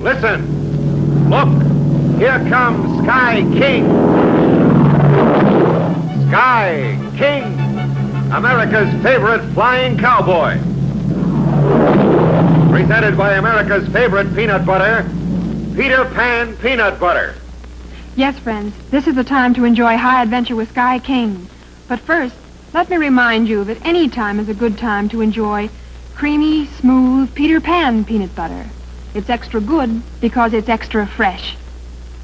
Listen. Look. Here comes Sky King. Sky King. America's favorite flying cowboy. Presented by America's favorite peanut butter, Peter Pan Peanut Butter. Yes, friends, this is the time to enjoy high adventure with Sky King. But first, let me remind you that any time is a good time to enjoy creamy, smooth Peter Pan peanut butter. It's extra good because it's extra fresh.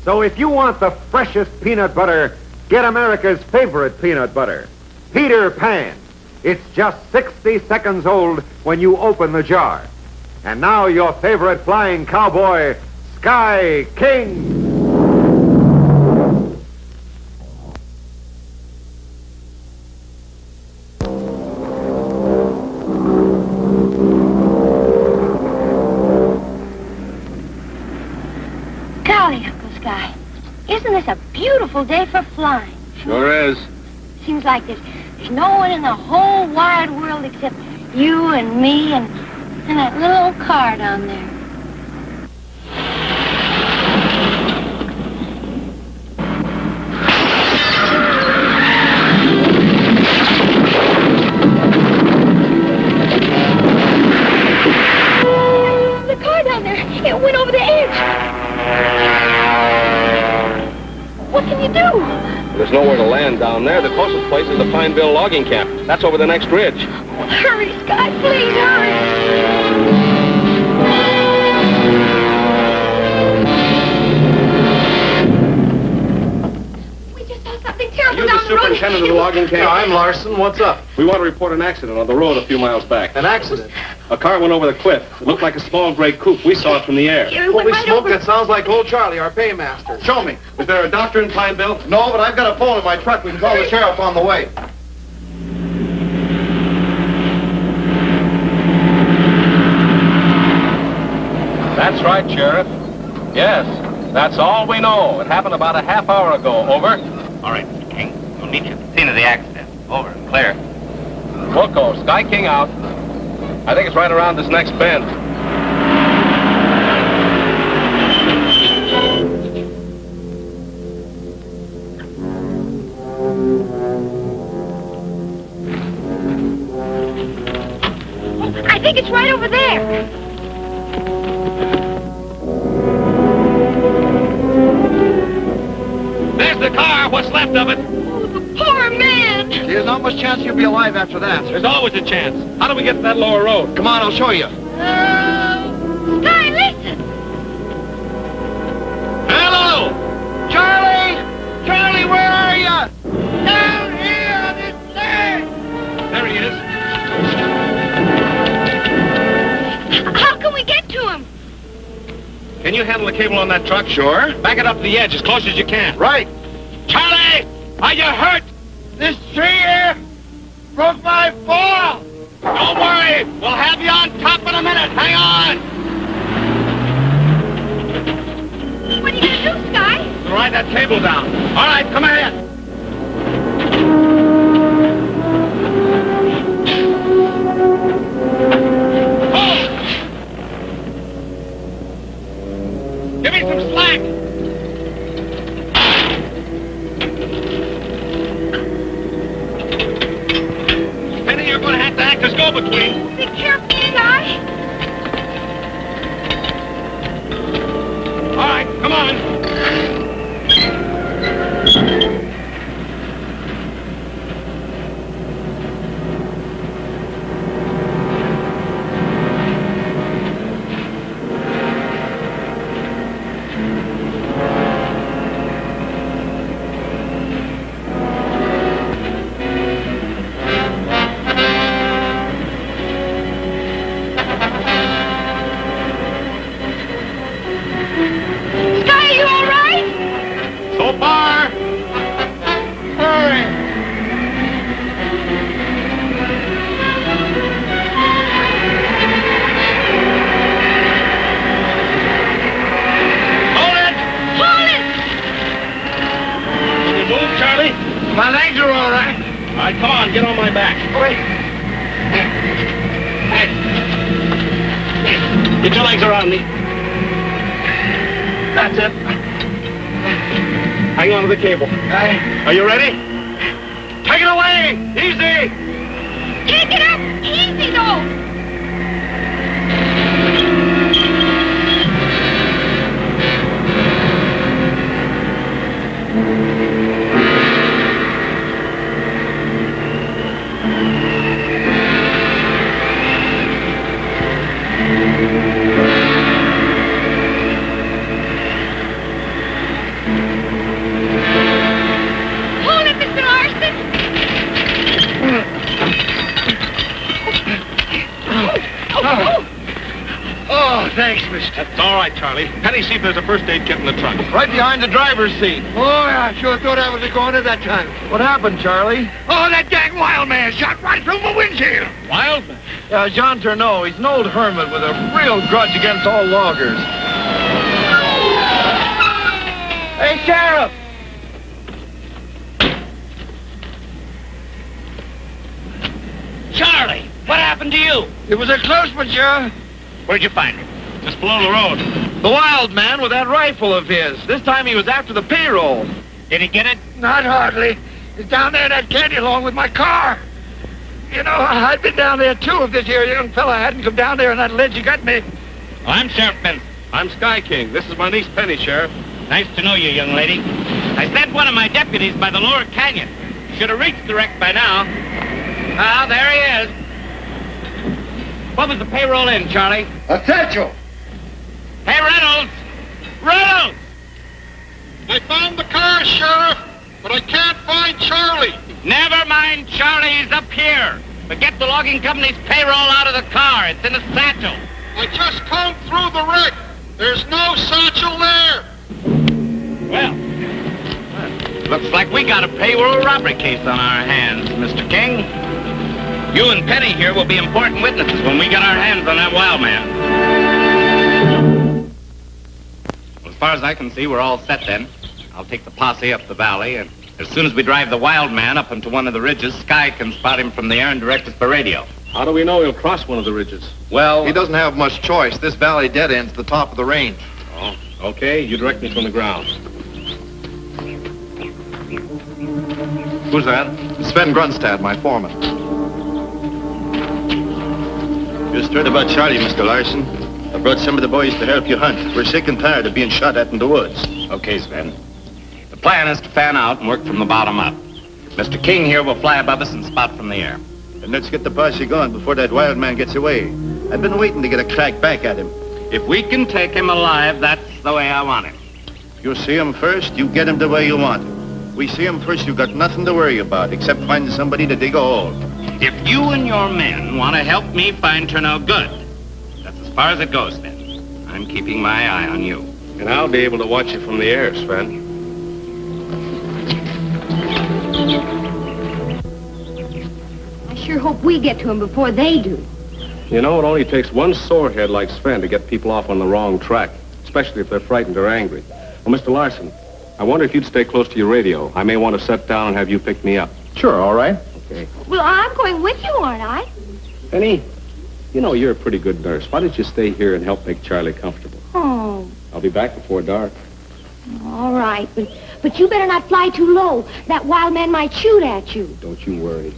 So if you want the freshest peanut butter, get America's favorite peanut butter, Peter Pan. It's just 60 seconds old when you open the jar. And now your favorite flying cowboy, Sky King. Beautiful day for flying? Sure is. Seems like there's, there's no one in the whole wide world except you and me and, and that little old car down there. Nowhere land down there. The closest place is the Pineville logging camp. That's over the next ridge. Hurry, Sky, please hurry. We just saw something terrible You the down the superintendent of the logging camp? I'm Larson. What's up? We want to report an accident on the road a few miles back. An accident. A car went over the cliff. It looked like a small gray coupe. We saw it from the air. It Holy right smoke, over- that sounds like old Charlie, our paymaster. Show me. Is there a doctor in Pineville? No, but I've got a phone in my truck. We can call the sheriff on the way. That's right, Sheriff. Yes, that's all we know. It happened about a half hour ago. Over. All right, Mr. King. We'll meet you at the scene of the accident. Over. Clear. Wilco, Sky King out. I think it's right around this next bend. I think it's right over there. There's the car. What's left of it? Poor not much chance you'll be alive after that. There's always a chance. How do we get to that lower road? Come on, I'll show you. Oh, Sky, listen. Hello! Charlie! Charlie, where are you? Down here on this side! There he is. How can we get to him? Can you handle the cable on that truck? Sure. Back it up to the edge as close as you can. Right. Charlie! Are you hurt? This tree here broke my fall. Don't worry. We'll have you on top in a minute. Hang on. What are you going to do, Sky? Ride that cable down. All right, come ahead. Right. Come on, get on my back. Wait. Get your legs around me. That's it. Hang on to the cable. Are you ready? All right, Charlie. Penny, see if there's a first aid kit in the trunk. Right behind the driver's seat. Oh, yeah, I sure thought I was going at that time. What happened, Charlie? Oh, that dang wild man shot right through my windshield. Wild man. Uh, Jean Tourneau, he's an old hermit with a real grudge against all loggers. Hey, Sheriff! Charlie, what happened to you? It was a close one, Sheriff. Where'd you find him? Just below the road. The wild man with that rifle of his. This time he was after the payroll. Did he get it? Not hardly. He's down there in that candy along with my car. You know, I'd been down there too if this here young fella hadn't come down there on that ledge he got me. Well, I'm Sheriff Benson. I'm Sky King. This is my niece Penny, Sheriff. Nice to know you, young lady. I sent one of my deputies by the lower canyon. Should have reached the wreck by now. Ah, there he is. What was the payroll in, Charlie? A satchel. Hey, Reynolds! Reynolds! I found the car, Sheriff, but I can't find Charlie. Never mind, Charlie's up here. But get the logging company's payroll out of the car. It's in a satchel. I just combed through the wreck. There's no satchel there. Well, looks like we got a payroll robbery case on our hands, Mr. King. You and Penny here will be important witnesses when we get our hands on that wild man. Far as I can see, we're all set then. I'll take the posse up the valley, and as soon as we drive the wild man up into one of the ridges, Sky can spot him from the air and direct us by radio. How do we know he'll cross one of the ridges? Well, He doesn't have much choice. This valley dead ends at the top of the range. Oh, okay. You direct me from the ground. Who's that? Sven Grunstad, my foreman. Just heard about Charlie, Mr. Larson. I brought some of the boys to help you hunt. We're sick and tired of being shot at in the woods. Okay, Sven. The plan is to fan out and work from the bottom up. Mr. King here will fly above us and spot from the air. And let's get the posse going before that wild man gets away. I've been waiting to get a crack back at him. If we can take him alive, that's the way I want him. You see him first, you get him the way you want him. We see him first, you've got nothing to worry about except finding somebody to dig a hole. If you and your men want to help me find Tourneau good, far as it goes then. I'm keeping my eye on you. And I'll be able to watch you from the air, Sven. I sure hope we get to him before they do. You know, it only takes one sorehead like Sven to get people off on the wrong track, especially if they're frightened or angry. Well, Mr. Larson, I wonder if you'd stay close to your radio. I may want to set down and have you pick me up. Sure, all right. Okay. Well, I'm going with you, aren't I? Penny, you know you're a pretty good nurse. Why don't you stay here and help make Charlie comfortable? Oh, I'll be back before dark. all right. But, but you better not fly too low. That wild man might shoot at you. Don't you worry.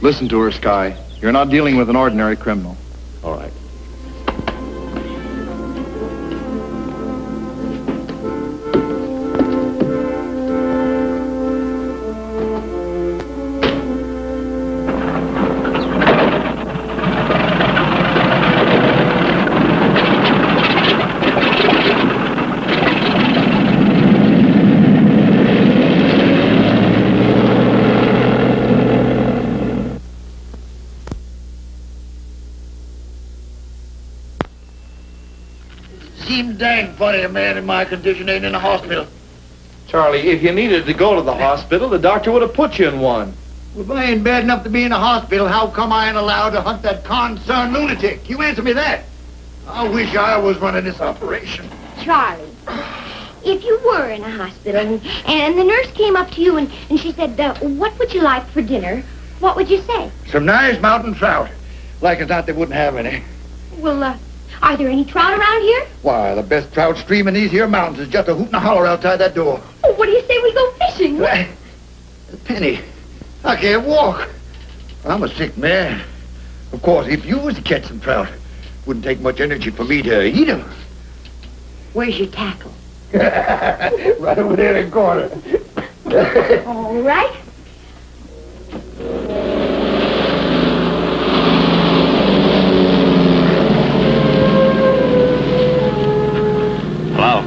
Listen to her, Sky. You're not dealing with an ordinary criminal. All right. Funny a man in my condition ain't in a hospital. Charlie, if you needed to go to the hospital, the doctor would have put you in one. Well, if I ain't bad enough to be in a hospital, how come I ain't allowed to hunt that concerned lunatic? You answer me that. I wish I was running this operation. Charlie, if you were in a hospital and, and the nurse came up to you and, and she said, uh, what would you like for dinner? What would you say? Some nice mountain trout. Like as not they wouldn't have any. Well, uh, Are there any trout around here? Why, the best trout stream in these here mountains is just a hoot and a holler outside that door. Oh, what do you say we go fishing? Well, Penny, I can't walk. I'm a sick man. Of course, if you was to catch some trout, it wouldn't take much energy for me to eat 'em. Where's your tackle? right over there in the corner. All right. Hello?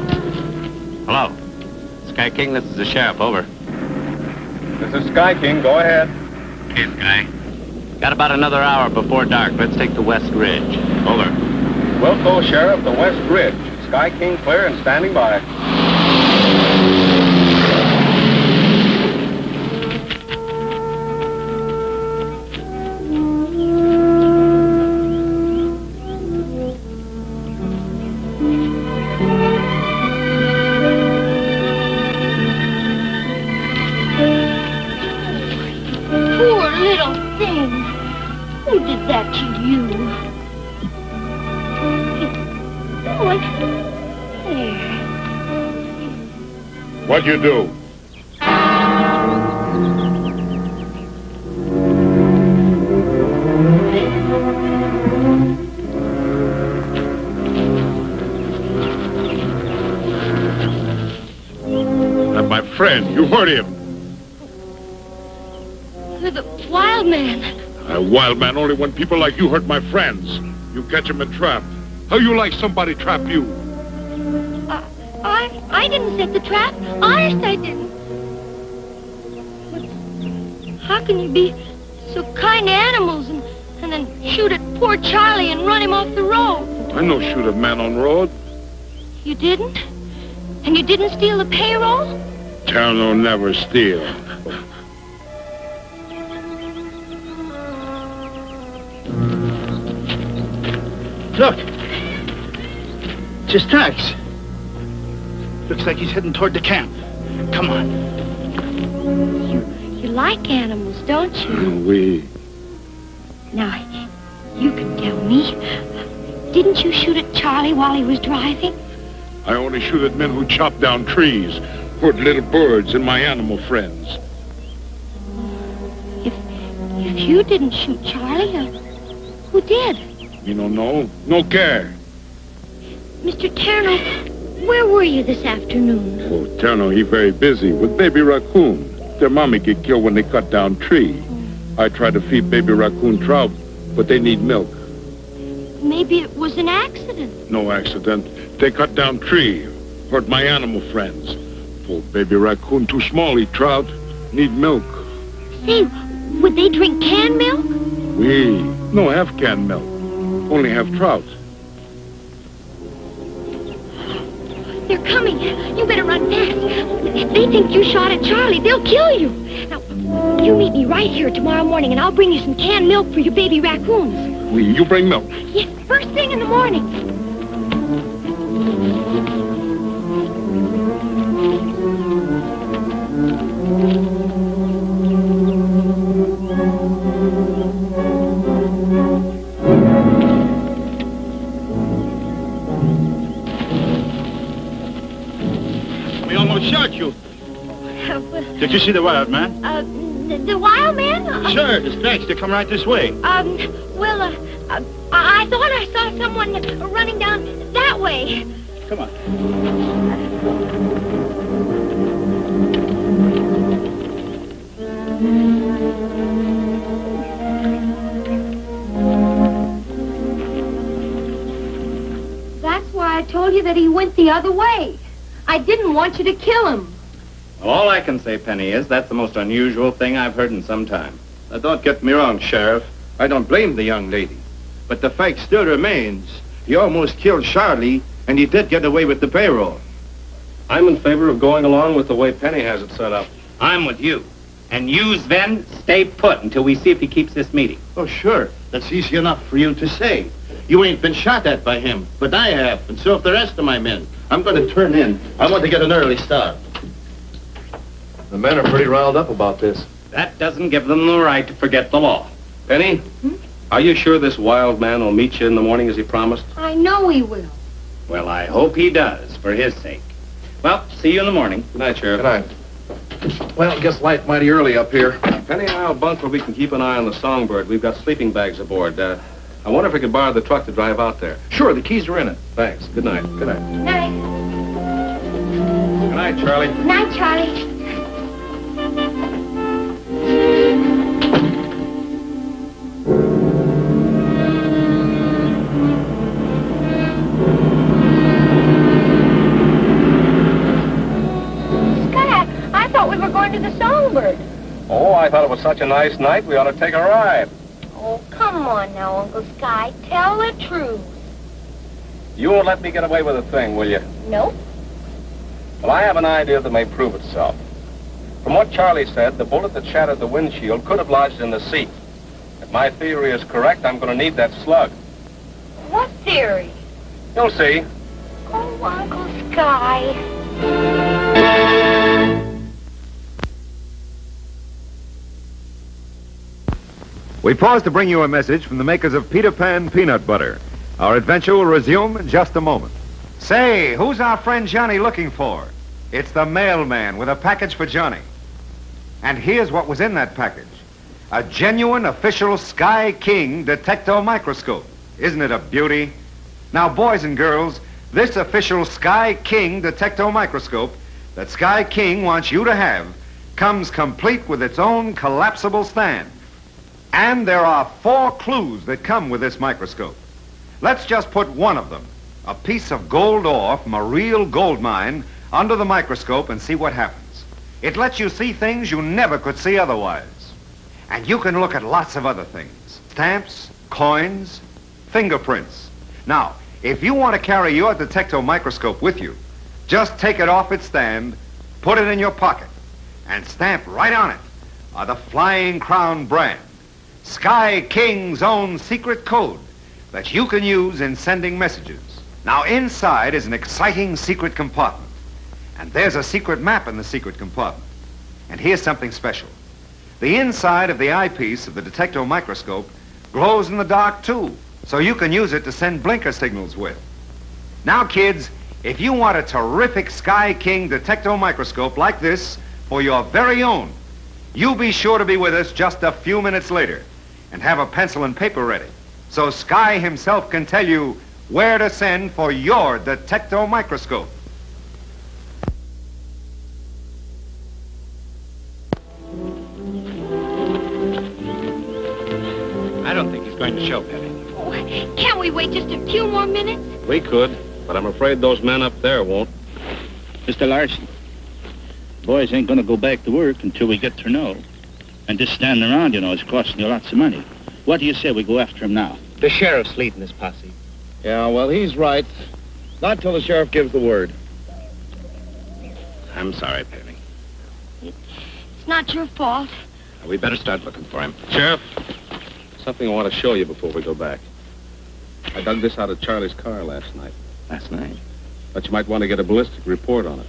Hello? Sky King, this is the sheriff. Over. This is Sky King. Go ahead. Okay, Sky. Got about another hour before dark. Let's take the West Ridge. Over. Wilco, Sheriff, the West Ridge. Sky King clear and standing by. You do? That's my friend. You hurt him. You're the wild man. A wild man only when people like you hurt my friends. You catch him in trap. How you like somebody trap you? I, I, I didn't set the trap. Honest, I didn't. But how can you be so kind to animals and, and then shoot at poor Charlie and run him off the road? I no shoot a man on road. You didn't? And you didn't steal the payroll? Town will never steal. Look. It's his tracks. Looks like he's heading toward the camp. Come on. You you like animals, don't you? We. Now, you can tell me. Didn't you shoot at Charlie while he was driving? I only shoot at men who chop down trees, hurt little birds, and my animal friends. If if you didn't shoot Charlie, uh, who did? You don't know? No No care. Mr. Terno, where were you this afternoon? Oh, Terno, he very busy with baby raccoon. Their mommy get killed when they cut down tree. I try to feed baby raccoon trout, but they need milk. Maybe it was an accident. No accident. They cut down tree, hurt my animal friends. Poor baby raccoon too small eat trout, need milk. Say, would they drink canned milk? We no have canned milk, only have trout. They're coming. You better run fast. If they think you shot at Charlie, they'll kill you. Now, you meet me right here tomorrow morning, and I'll bring you some canned milk for your baby raccoons. We you bring milk. Yes, first thing in the morning. See the wild man? uh, the, wild man? Uh, Sure, the tracks, they come right this way. Um, well, uh, uh, I thought I saw someone running down that way. Come on. That's why I told you that he went the other way. I didn't want you to kill him. All I can say, Penny, is that's the most unusual thing I've heard in some time. Now, don't get me wrong, Sheriff. I don't blame the young lady. But the fact still remains. He almost killed Charlie, and he did get away with the payroll. I'm in favor of going along with the way Penny has it set up. I'm with you. And you, Sven, stay put until we see if he keeps this meeting. Oh, sure. That's easy enough for you to say. You ain't been shot at by him, but I have, and so have the rest of my men. I'm going to turn in. I want to get an early start. The men are pretty riled up about this. That doesn't give them the right to forget the law. Penny, Are you sure this wild man will meet you in the morning as he promised? I know he will. Well, I hope he does, for his sake. Well, see you in the morning. Good night, Sheriff. Good night. Well, guess light mighty early up here. Penny and I'll bunk where we can keep an eye on the Songbird. We've got sleeping bags aboard. Uh, I wonder if we could borrow the truck to drive out there. Sure, the keys are in it. Thanks. Good night. Good night. Night. Good night, Charlie. Good Night, Charlie. To the Songbird. Oh, I thought it was such a nice night, we ought to take a ride. Oh, come on now, Uncle Sky. Tell the truth. You won't let me get away with a thing, will you? Nope. Well, I have an idea that may prove itself. From what Charlie said, the bullet that shattered the windshield could have lodged in the seat. If my theory is correct, I'm going to need that slug. What theory? You'll see. Oh, Uncle Sky. We pause to bring you a message from the makers of Peter Pan Peanut Butter. Our adventure will resume in just a moment. Say, who's our friend Johnny looking for? It's the mailman with a package for Johnny. And here's what was in that package. A genuine official Sky King detector microscope. Isn't it a beauty? Now, boys and girls, this official Sky King detector microscope that Sky King wants you to have comes complete with its own collapsible stand. And there are four clues that come with this microscope. Let's just put one of them, a piece of gold ore from a real gold mine, under the microscope and see what happens. It lets you see things you never could see otherwise. And you can look at lots of other things. Stamps, coins, fingerprints. Now, if you want to carry your detector microscope with you, just take it off its stand, put it in your pocket, and stamp right on it are the Flying Crown brand. Sky King's own secret code that you can use in sending messages. Now, inside is an exciting secret compartment. And there's a secret map in the secret compartment. And here's something special. The inside of the eyepiece of the detector microscope glows in the dark, too, so you can use it to send blinker signals with. Now, kids, if you want a terrific Sky King detector microscope like this for your very own, you'll be sure to be with us just a few minutes later and have a pencil and paper ready so Sky himself can tell you where to send for your detector microscope. I don't think he's going to show, Penny. Oh, can't we wait just a few more minutes? We could, but I'm afraid those men up there won't. Mr. Larson, boys ain't gonna go back to work until we get to know. And just standing around, you know, is costing you lots of money. What do you say we go after him now? The sheriff's leading his posse. Yeah, well, he's right. Not till the sheriff gives the word. I'm sorry, Penny. It's not your fault. We better start looking for him. Sheriff, something I want to show you before we go back. I dug this out of Charlie's car last night. Last night. But you might want to get a ballistic report on it.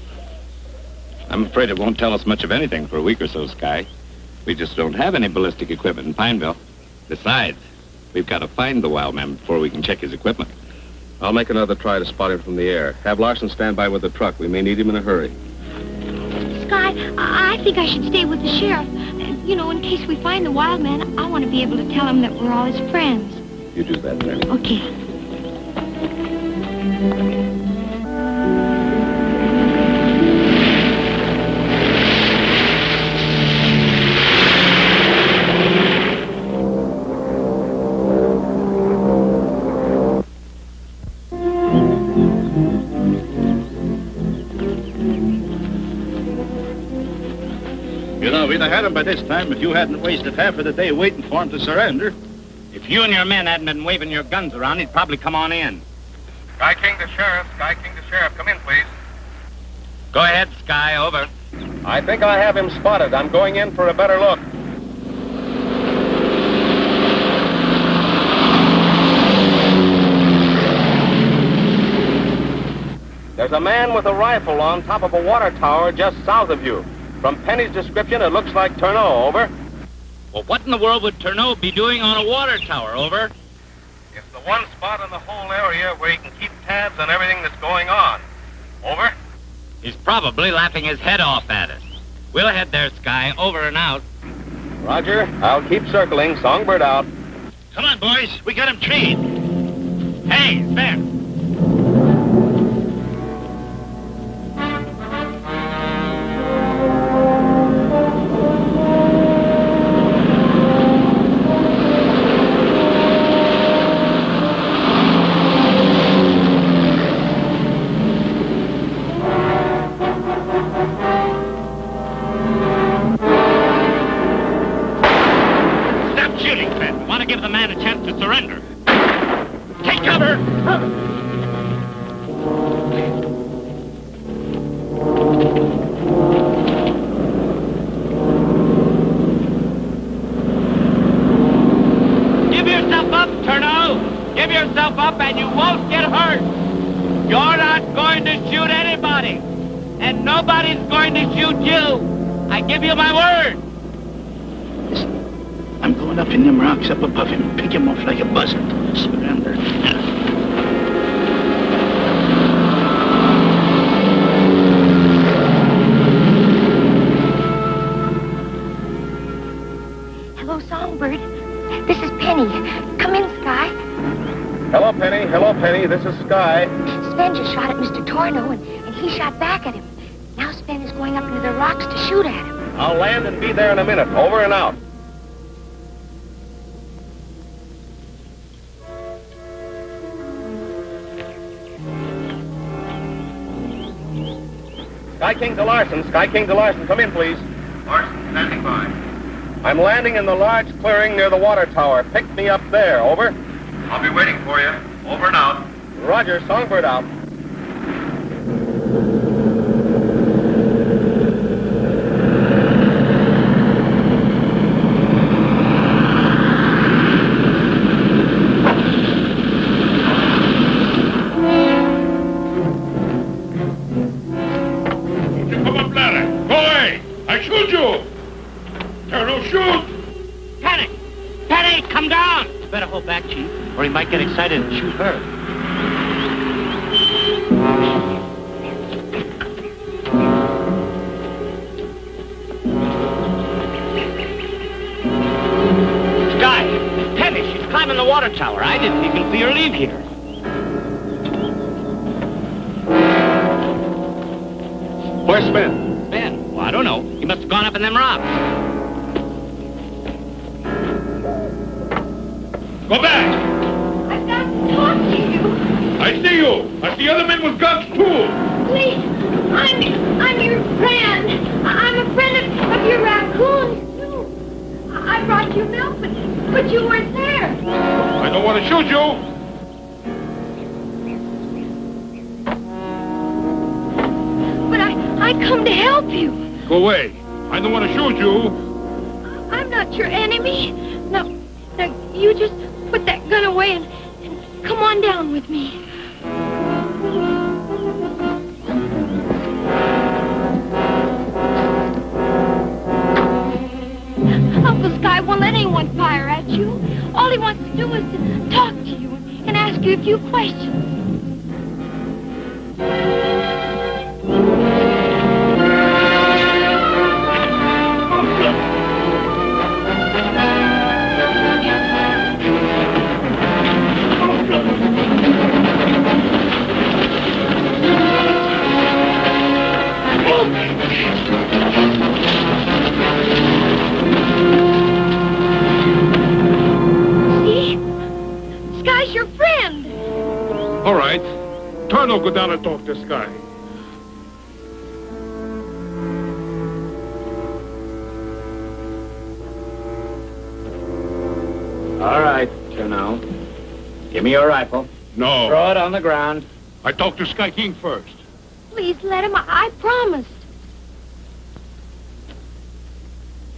I'm afraid it won't tell us much of anything for a week or so, Sky. We just don't have any ballistic equipment in Pineville. Besides, we've got to find the wild man before we can check his equipment. I'll make another try to spot him from the air. Have Larson stand by with the truck. We may need him in a hurry. Sky, I, I think I should stay with the sheriff. You know, in case we find the wild man, I want to be able to tell him that we're all his friends. You do that, Penny. Okay. You know, we'd have had him by this time if you hadn't wasted half of the day waiting for him to surrender. If you and your men hadn't been waving your guns around, he'd probably come on in. Sky King the Sheriff. Sky King the Sheriff. Come in, please. Go ahead, Sky. Over. I think I have him spotted. I'm going in for a better look. There's a man with a rifle on top of a water tower just south of you. From Penny's description, it looks like Turneau. Over. Well, what in the world would Turneau be doing on a water tower? Over. It's the one spot in the whole area where he can keep tabs on everything that's going on. Over. He's probably laughing his head off at us. We'll head there, Sky. Over and out. Roger. I'll keep circling. Songbird out. Come on, boys. We got him trained. Hey, Ben. Up Turneau! Give yourself up and you won't get hurt! You're not going to shoot anybody! And nobody's going to shoot you! I give you my word! Listen, I'm going up in them rocks up above him, pick him off like a buzzard. Surrender. Hello, Penny. This is Sky. Sven just shot at Mr. Torno, and, and he shot back at him. Now Sven is going up into the rocks to shoot at him. I'll land and be there in a minute. Over and out. Sky King to Larson. Sky King to Larson. Come in, please. Larson, standing by. I'm landing in the large clearing near the water tower. Pick me up there. Over. I'll be waiting for you. Over and out. Roger. Songbird out. Don't you No shoot. Penny. Penny, come water tower. I didn't even see her leave here. Where's Sven? Ben, well, I don't know. He must have gone up in them rocks. Go back. I've got to talk to you. I see you. I see other men with guns, too. Please, I'm, I'm your friend. I'm a friend of, of your raccoons, too. I I brought you milk, but, you weren't there. I don't want to shoot you. But I, I come to help you. Go away. I don't want to shoot you. I'm not your enemy. Now, now, you just put that gun away and, and come on down with me. Sky won't let anyone fire at you. All he wants to do is to talk to you and ask you a few questions. Turno, go down and talk to Sky. All right, Turno. Give me your rifle. No. Throw it on the ground. I talked to Sky King first. Please let him. I, I promised.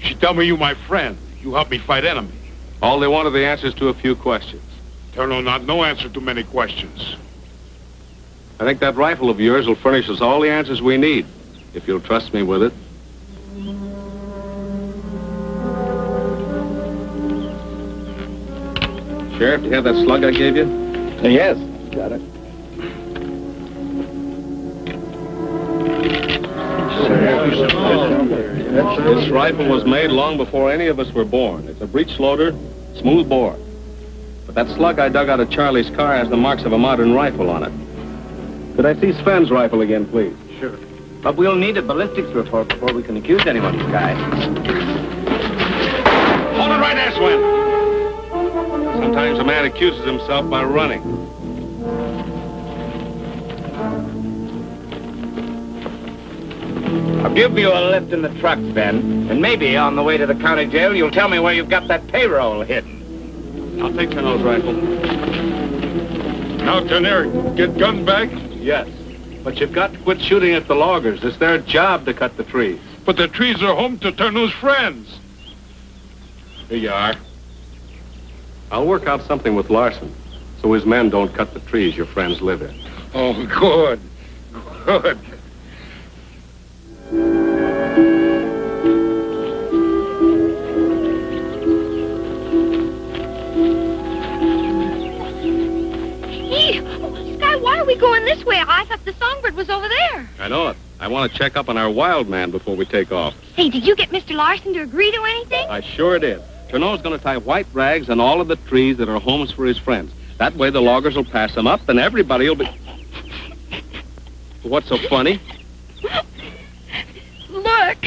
She tell me you my friend. You help me fight enemy. All they want are the answers to a few questions. Turno, not no answer to many questions. I think that rifle of yours will furnish us all the answers we need, if you'll trust me with it. Sheriff, do you have that slug I gave you? Uh, yes, got it. This rifle was made long before any of us were born. It's a breech loader, smooth bore. But that slug I dug out of Charlie's car has the marks of a modern rifle on it. Could I see Sven's rifle again, please? Sure. But we'll need a ballistics report before we can accuse anyone, Sky. Hold it right there, Sven. Sometimes a man accuses himself by running. I'll give you a lift in the truck, Ben. And maybe on the way to the county jail, you'll tell me where you've got that payroll hidden. I'll take Turneau's rifle. Now, Turner, get gun back? Yes. But you've got to quit shooting at the loggers. It's their job to cut the trees. But the trees are home to Turner's friends. Here you are. I'll work out something with Larson, so his men don't cut the trees your friends live in. Oh, good. Good. Going this way? I thought the songbird was over there. I know it. I want to check up on our wild man before we take off. Hey, did you get Mr. Larson to agree to anything? I sure did. Turneau's going to tie white rags on all of the trees that are homes for his friends. That way the loggers will pass them up and everybody will be... What's so funny? Look.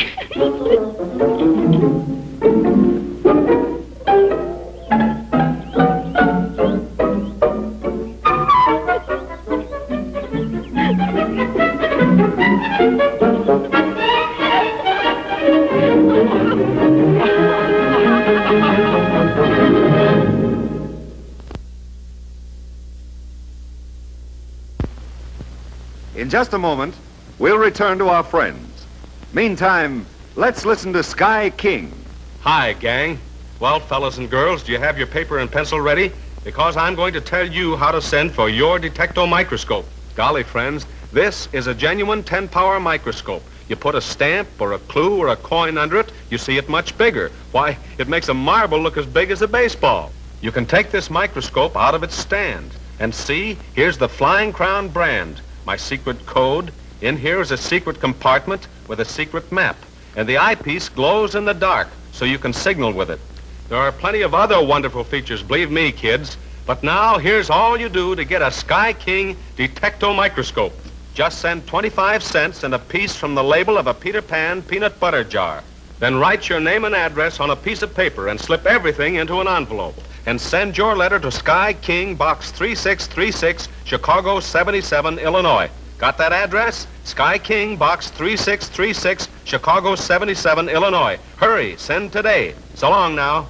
Just a moment, we'll return to our friends. Meantime, let's listen to Sky King. Hi, gang. Well, fellas and girls, do you have your paper and pencil ready? Because I'm going to tell you how to send for your detecto microscope. Golly, friends, this is a genuine 10-power microscope. You put a stamp or a clue or a coin under it, you see it much bigger. Why, it makes a marble look as big as a baseball. You can take this microscope out of its stand and see, here's the Flying Crown brand, my secret code. In here is a secret compartment with a secret map. And the eyepiece glows in the dark, so you can signal with it. There are plenty of other wonderful features, believe me, kids. But now, here's all you do to get a Sky King detecto microscope. Just send 25 cents and a piece from the label of a Peter Pan peanut butter jar. Then write your name and address on a piece of paper and slip everything into an envelope. And send your letter to Sky King, Box 3636, Chicago 77, Illinois. Got that address? Sky King, Box 3636, Chicago 77, Illinois. Hurry, send today. So long now.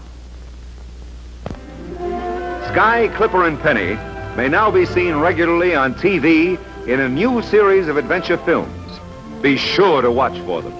Sky Clipper and Penny may now be seen regularly on TV in a new series of adventure films. Be sure to watch for them.